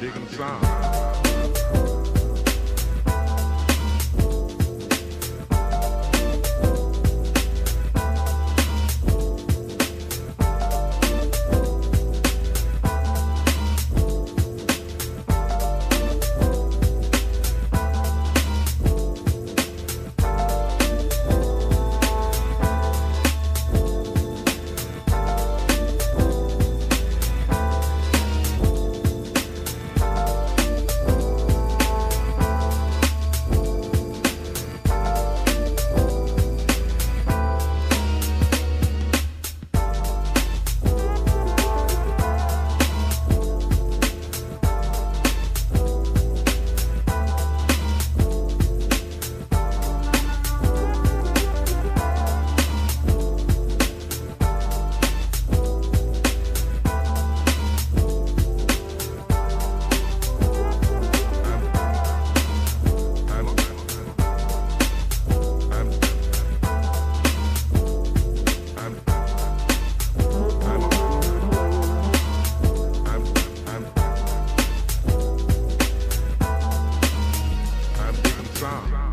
digging sound. Strong.